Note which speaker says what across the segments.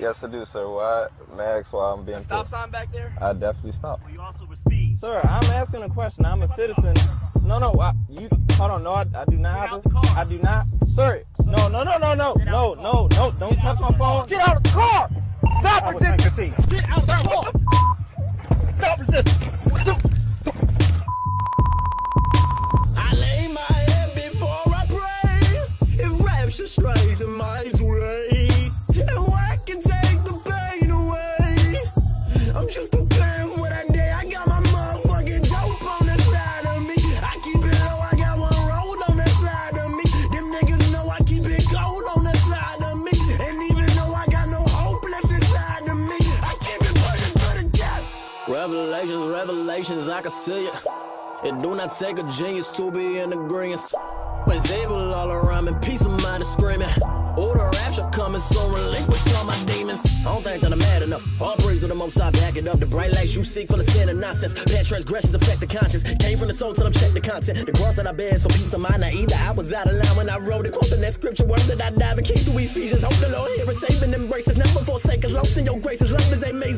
Speaker 1: Yes, I do, sir. Why, Max? Why I'm being
Speaker 2: a
Speaker 1: stop
Speaker 2: sign back there?
Speaker 1: I definitely stopped.
Speaker 3: Well, you also were speed.
Speaker 1: Sir, I'm asking a question. I'm a citizen. No, no, I, you. Hold on, no, I, I do not have to. I do not, sir. No, no, no, no, no, no, no, no. Don't touch my phone. Get out of the car! Stop resisting.
Speaker 4: Revelations, revelations, I can see it. It do not take a genius to be in agreement. There's evil all around me, peace of mind is screaming. Order rapture coming, so relinquish all my demons. I don't think that I'm mad enough. All praise to the most I back it up. The bright lights you seek full of sin and nonsense. Bad transgressions affect the conscience. Came from the soul till I'm check the content. The cross that I bear is for peace of mind. Now either I was out of line when I wrote it. Quoting that scripture word that I dive in. Keys to Ephesians. Hope the Lord hear us, save and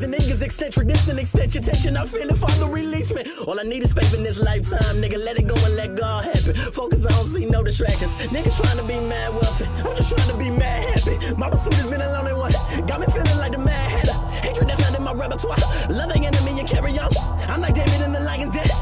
Speaker 4: amazing. Niggas eccentric. This an extension. Tension. I feel it. Father, release me. All I need is faith in this lifetime. Nigga, let it go and let God happen. Focus, I don't see no distractions. Niggas trying to be mad wealthy. I'm just trying to be mad happy. My pursuit has been a lonely one. Got me feeling like the mad hatter. Hatred that's not in my repertoire. Love the enemy and carry on. I'm like David in the lion's den.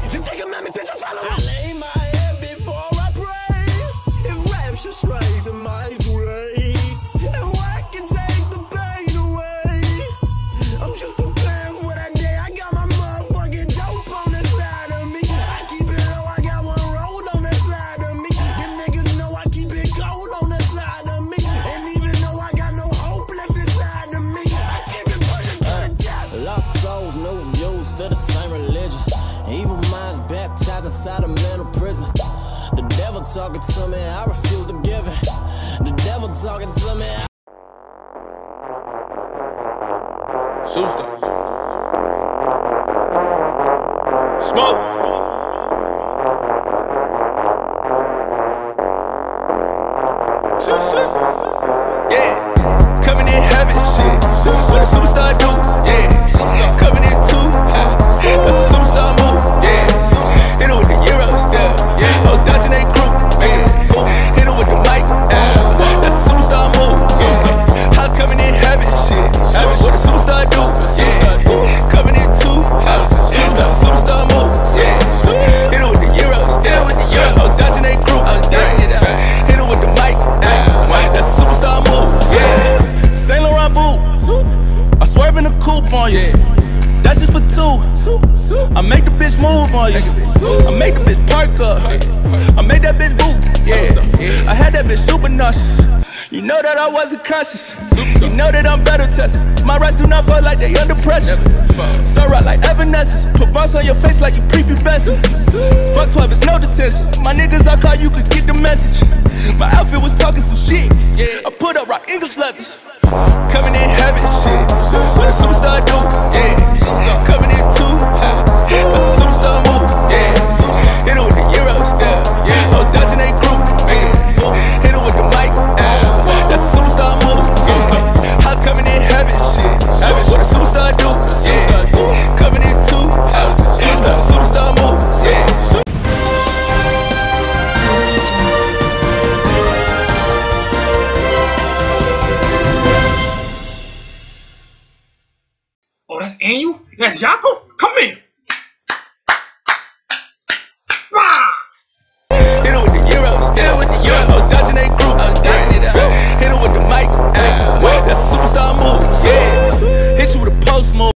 Speaker 4: Inside a mental prison. The devil talking to me, I refuse to give it. The devil talking to me. I.
Speaker 5: Smoke. Shit. Yeah. Coming in having shit. What a superstar do. Yeah. On you. That's just for two. I make the bitch move on you. I make the bitch park up. I make that bitch boot. Yeah. I had that bitch super nauseous. You know that I wasn't conscious. You know that I'm better tested. My rights do not feel like they under pressure. So right like Evanescence. Put bumps on your face like you prepubescent. Fuck 12, it's no detention. My niggas, I call you could get the message. My outfit was talking some shit. I put up rock English leathers. Coming in having shit. What a superstar do.
Speaker 2: That's Annual? That's Yako? Come in!